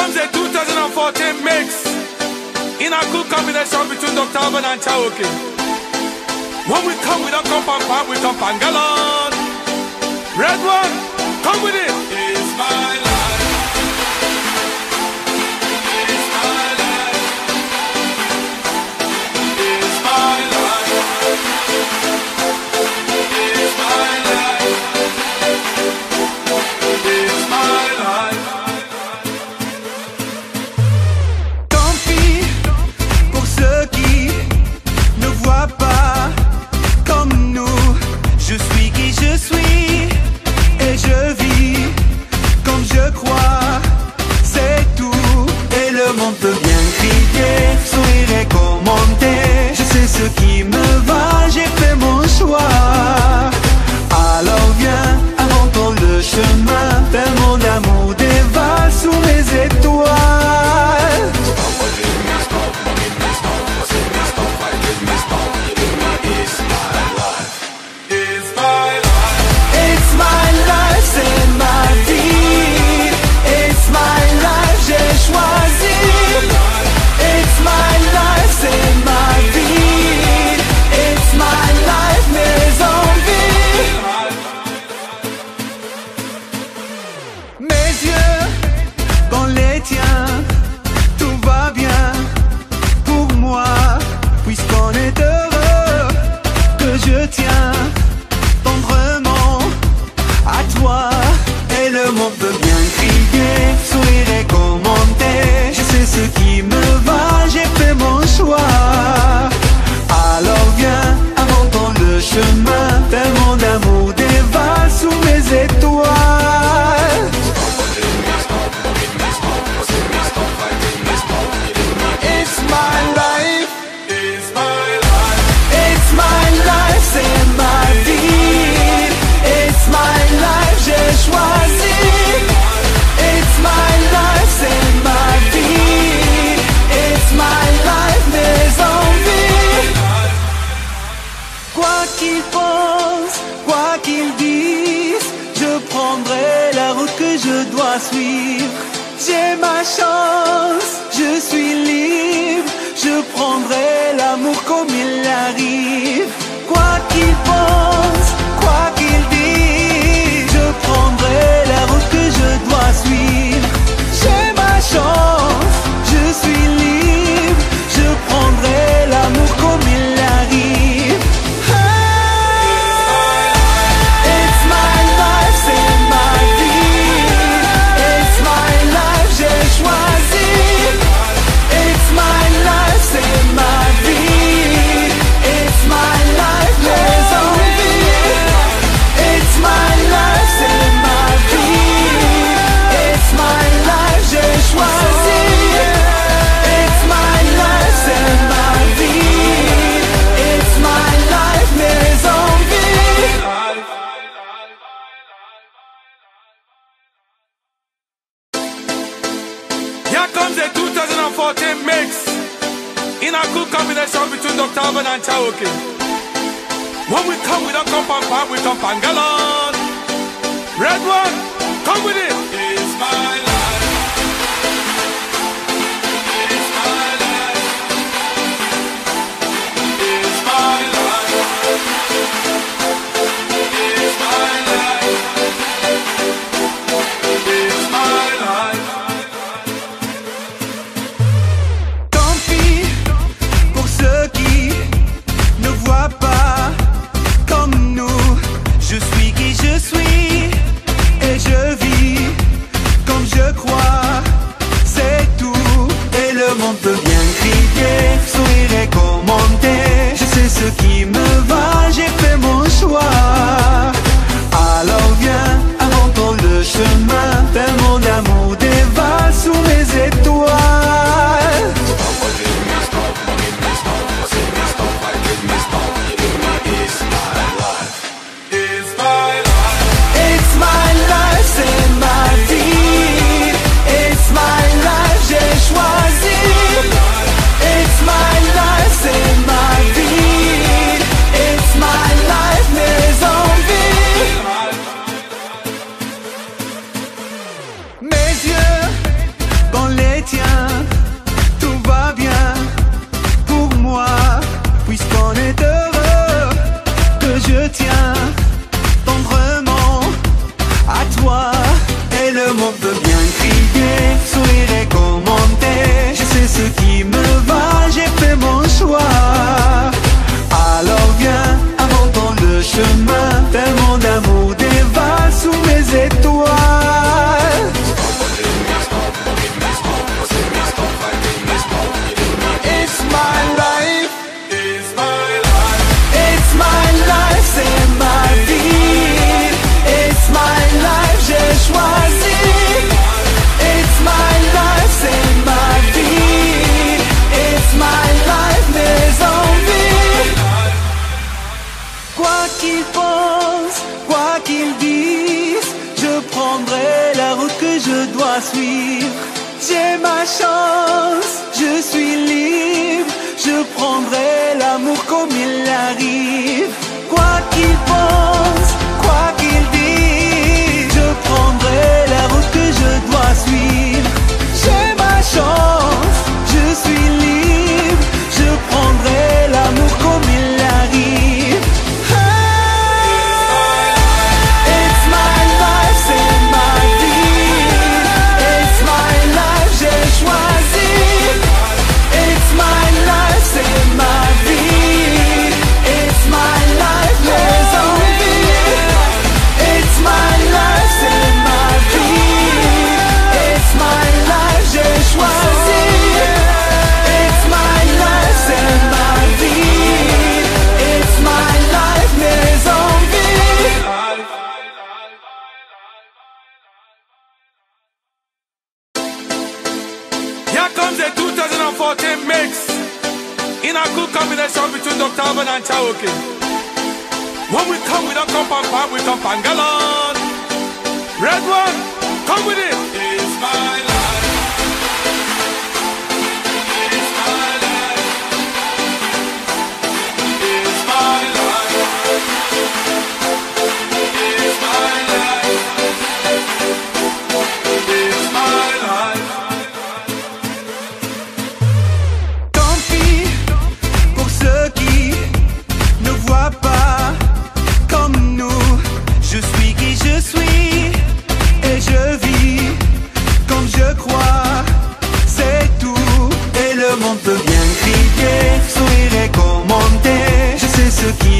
comes a 2014 mix in a good combination between Dr. Alban and Chaoke. When we come, we don't come from we come from Red one, come with it. It's mine. suivre. J'ai ma chance, je suis libre, je prendrai l'amour comme il arrive, quoi qu'il pense. Dr. Alban and Cherokee. When we come, we don't come from pop, we come from gallon. Red one, come with it. It's my life. Mes yeux ma chance, je suis libre, je prendrai l'amour comme il arrive. Quoi qu'il pense, quoi qu'il dise, je prendrai la route que je dois suivre. 2014 mix in a good combination between Dr. Alban and Chaoki. When we come, we don't come pam pam, we come pangalon. Red one. you. keep